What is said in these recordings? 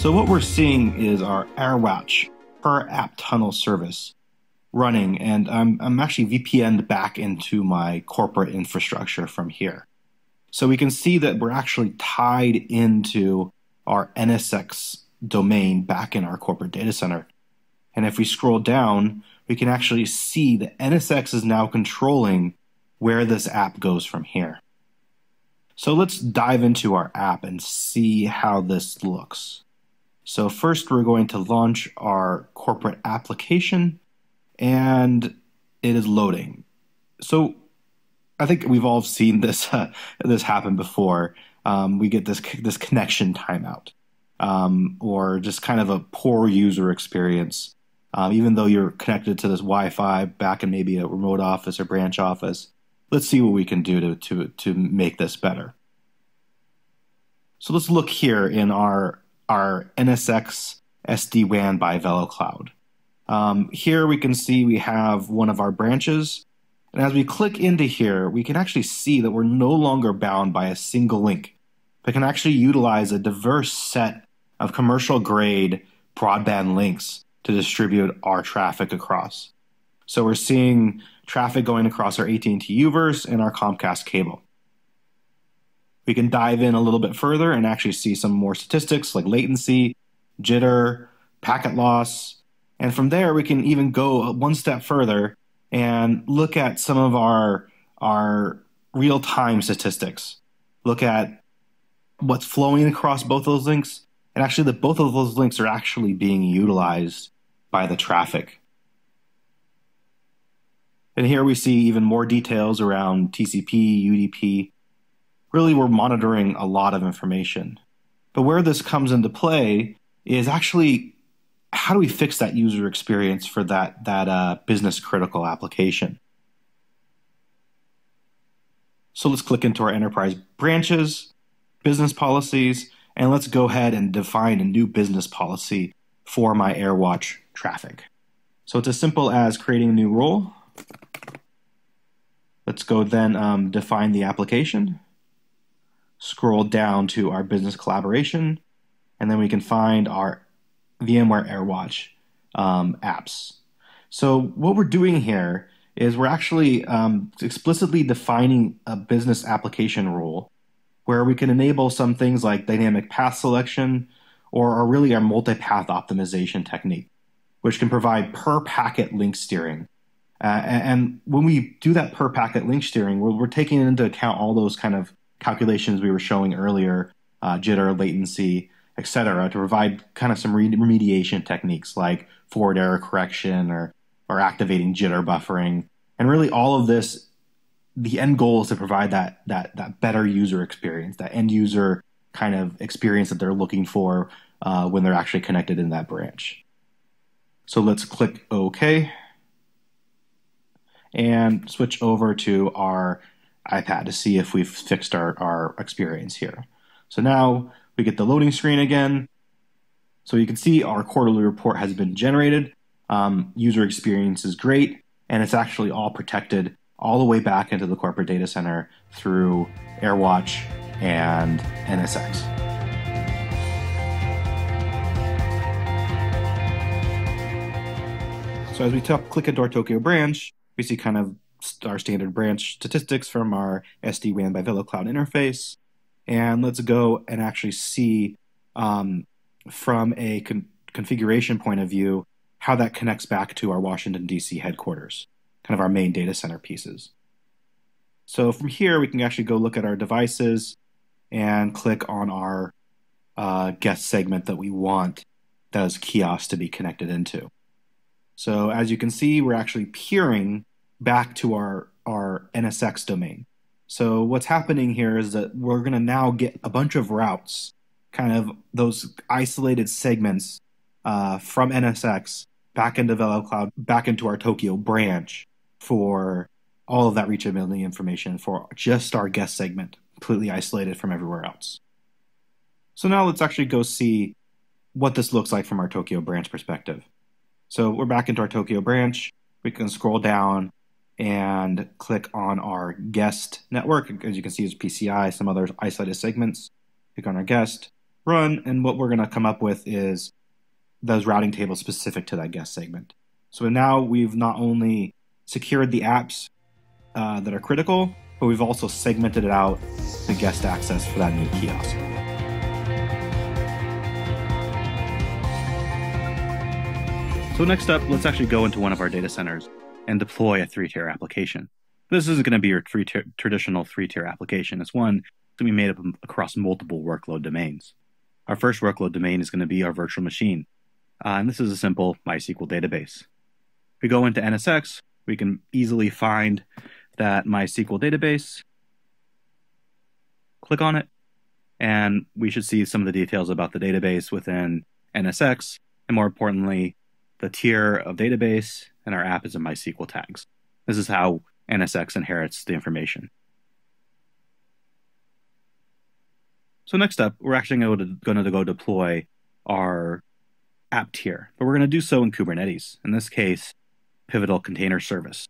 So what we're seeing is our AirWatch per app tunnel service running, and I'm, I'm actually VPN'd back into my corporate infrastructure from here. So we can see that we're actually tied into our NSX domain back in our corporate data center. And if we scroll down, we can actually see that NSX is now controlling where this app goes from here. So let's dive into our app and see how this looks. So first we're going to launch our corporate application and it is loading. So I think we've all seen this uh, this happen before. Um, we get this this connection timeout, um, or just kind of a poor user experience. Um, even though you're connected to this Wi-Fi back in maybe a remote office or branch office, let's see what we can do to to to make this better. So let's look here in our our NSX SD-WAN by VeloCloud. Um, here we can see we have one of our branches. And as we click into here, we can actually see that we're no longer bound by a single link, but can actually utilize a diverse set of commercial grade broadband links to distribute our traffic across. So we're seeing traffic going across our AT&T UVerse and our Comcast cable. We can dive in a little bit further and actually see some more statistics like latency, jitter, packet loss. And from there, we can even go one step further and look at some of our, our real time statistics. Look at what's flowing across both those links, and actually that both of those links are actually being utilized by the traffic. And here we see even more details around TCP, UDP, really we're monitoring a lot of information. But where this comes into play is actually how do we fix that user experience for that that uh, business critical application? So let's click into our enterprise branches, business policies, and let's go ahead and define a new business policy for my AirWatch traffic. So it's as simple as creating a new role. Let's go then um, define the application scroll down to our business collaboration, and then we can find our VMware AirWatch um, apps. So what we're doing here is we're actually um, explicitly defining a business application rule where we can enable some things like dynamic path selection or, or really our multi-path optimization technique, which can provide per packet link steering. Uh, and, and, when we do that per packet link steering, we're, we're taking into account all those kind of calculations we were showing earlier, uh, jitter, latency, etc., to provide kind of some remediation techniques like forward error correction or or activating jitter buffering. And really, all of this, the end goal is to provide that that that better user experience, that end user kind of experience that they're looking for uh, when they're actually connected in that branch. So let's click OK and switch over to our iPad to see if we've fixed our, our experience here. So now we get the loading screen again. So you can see our quarterly report has been generated. Um, user experience is great, and it's actually all protected all the way back into the corporate data center through AirWatch and NSX. So as we click into our Tokyo branch, we see kind of our standard branch statistics from our SD-WAN by VeloCloud interface. And let's go and actually see um, from a con configuration point of view how that connects back to our Washington, D.C. headquarters, kind of our main data center pieces. So from here, we can actually go look at our devices and click on our uh, guest segment that we want those kiosks to be connected into. So as you can see, we're actually peering back to our, our NSX domain. So what's happening here is that we're going to now get a bunch of routes, kind of those isolated segments uh, from NSX back into VeloCloud, back into our Tokyo branch for all of that reachability information for just our guest segment, completely isolated from everywhere else. So now let's actually go see what this looks like from our Tokyo branch perspective. So we're back into our Tokyo branch. We can scroll down and click on our guest network. As you can see, it's PCI, some other isolated segments. Click on our guest. run, and what we're going to come up with is those routing tables specific to that guest segment. So now we've not only secured the apps uh, that are critical, but we've also segmented it out the guest access for that new kiosk. So next up, let's actually go into one of our data centers and deploy a three-tier application. This isn't going to be your three traditional three-tier application. It's one to be made up across multiple workload domains. Our first workload domain is going to be our virtual machine. Uh, and this is a simple MySQL database. If we go into NSX, we can easily find that MySQL database, click on it, and we should see some of the details about the database within NSX, and more importantly, the tier of database, and our app is in MySQL tags. This is how NSX inherits the information. So next up, we're actually going to, go deploy our app tier, but we're going to do so in Kubernetes. In this case, Pivotal Container Service.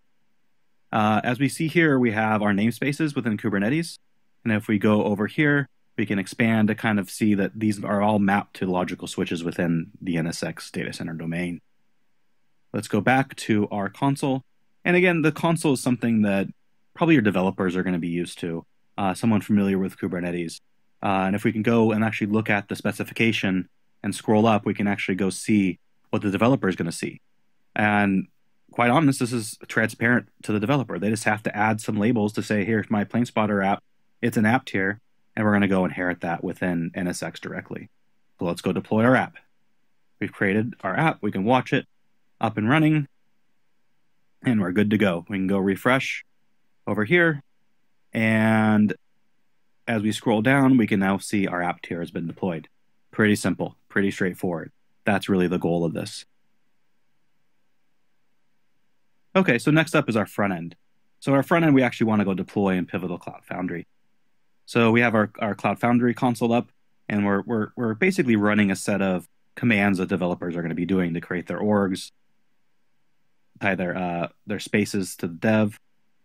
Uh, as we see here, we have our namespaces within Kubernetes. And if we go over here, we can expand to kind of see that these are all mapped to logical switches within the NSX data center domain. Let's go back to our console. And again, the console is something that probably your developers are going to be used to, uh, someone familiar with Kubernetes. Uh, and if we can go and actually look at the specification and scroll up, we can actually go see what the developer is going to see. And quite honest, this is transparent to the developer. They just have to add some labels to say, here's my PlaneSpotter app. It's an app tier, and we're going to go inherit that within NSX directly. So let's go deploy our app. We've created our app. We can watch it up and running, and we're good to go. We can go refresh over here, and as we scroll down, we can now see our app tier has been deployed. Pretty simple, pretty straightforward. That's really the goal of this. Okay, so next up is our front end. So our front end, we actually want to go deploy in Pivotal Cloud Foundry. So we have our, our Cloud Foundry console up, and we're, we're, we're basically running a set of commands that developers are going to be doing to create their orgs, their, uh, their spaces to the dev,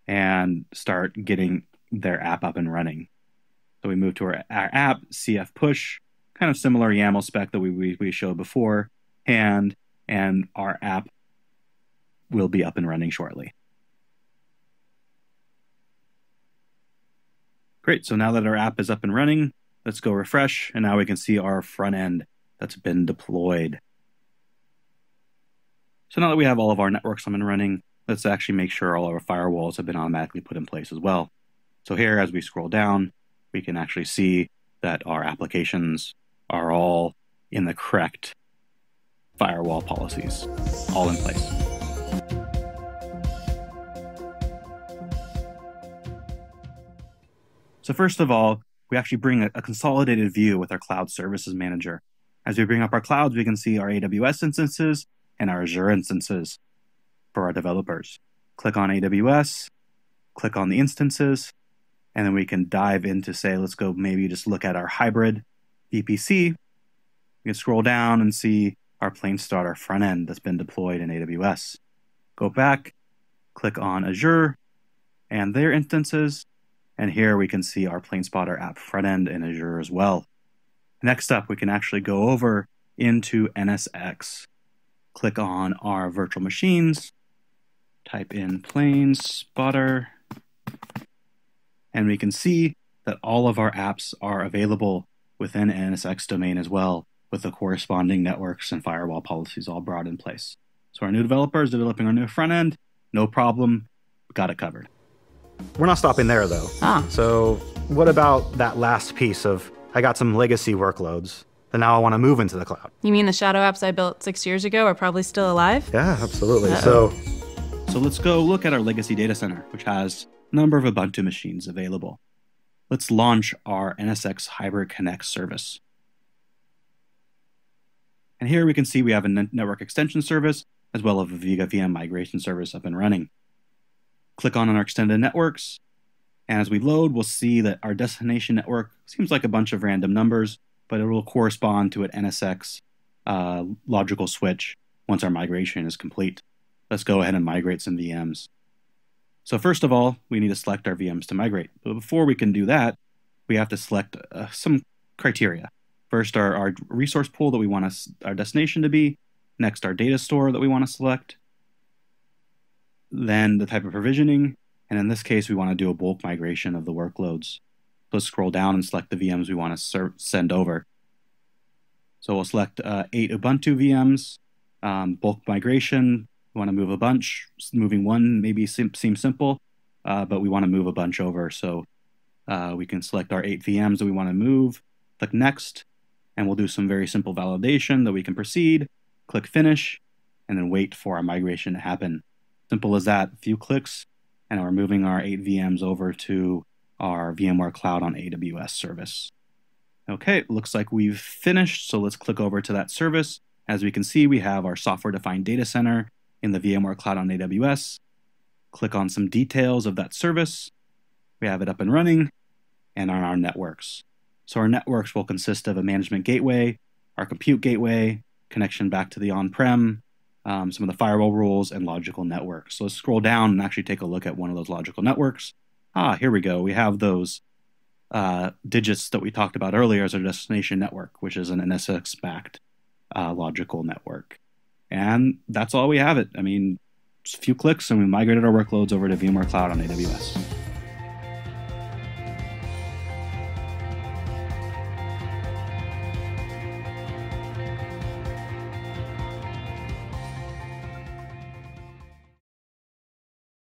and start getting their app up and running. So we move to our, our app, CF push, kind of similar YAML spec that we, we, we showed before, and, and our app will be up and running shortly. Great, so now that our app is up and running, let's go refresh, and now we can see our front end that's been deployed. So now that we have all of our networks up and running, let's actually make sure all of our firewalls have been automatically put in place as well. So here, as we scroll down, we can actually see that our applications are all in the correct firewall policies, all in place. So first of all, we actually bring a, a, consolidated view with our Cloud Services Manager. As we bring up our clouds, we can see our AWS instances and our Azure instances for our developers. Click on AWS, click on the instances, and then we can dive into say, let's go maybe just look at our hybrid VPC. We can scroll down and see our PlaneSpotter front end that's been deployed in AWS. Go back, click on Azure and their instances, and here we can see our PlaneSpotter app front end in Azure as well. Next up, we can actually go over into NSX. Click on our virtual machines, type in plane spotter, and we can see that all of our apps are available within NSX domain as well, with the corresponding networks and firewall policies all brought in place. So our new developers developing our new front end, no problem, got it covered. We're not stopping there though. Ah. So what about that last piece of I got some legacy workloads that now I want to move into the cloud? You mean the shadow apps I built six years ago are probably still alive? Yeah, absolutely. Uh-oh. So so let's go look at our legacy data center, which has a number of Ubuntu machines available. Let's launch our NSX Hybrid Connect service. And here we can see we have a network extension service as well as a Vega VM migration service up and running. Click on our extended networks, and as we load, we'll see that our destination network seems like a bunch of random numbers, but it will correspond to an NSX uh, logical switch once our migration is complete. Let's go ahead and migrate some VMs. So first of all, we need to select our VMs to migrate. But before we can do that, we have to select uh, some criteria. First, our, our resource pool that we want us, our destination to be. Next, our data store that we want to select. Then the type of provisioning. And in this case, we want to do a bulk migration of the workloads. Let's scroll down and select the VMs we want to send over. So we'll select uh, eight Ubuntu VMs, um, bulk migration. We want to move a bunch. Moving one maybe seems simple, uh, but we want to move a bunch over. So uh, we can select our eight VMs that we want to move, click next, and we'll do some very simple validation that we can proceed, click finish, and then wait for our migration to happen. Simple as that, a few clicks, and we're moving our eight VMs over to our VMware Cloud on AWS service. Okay, looks like we've finished, so let's click over to that service. As we can see, we have our software-defined data center in the VMware Cloud on AWS. Click on some details of that service. We have it up and running, and on our networks. So our networks will consist of a management gateway, our compute gateway, connection back to the on-prem, um, some of the firewall rules, and logical networks. So let's scroll down and actually take a look at one of those logical networks. Ah, here we go. We have those uh, digits that we talked about earlier as our destination network, which is an NSX-backed uh, logical network. And that's all we have it. I mean, a few clicks and we migrated our workloads over to VMware Cloud on AWS.